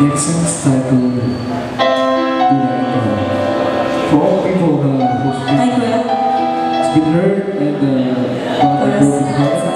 Next song's titled Dinarko. For all people uh, who's been, it's been hurt and uh, got a broken heart,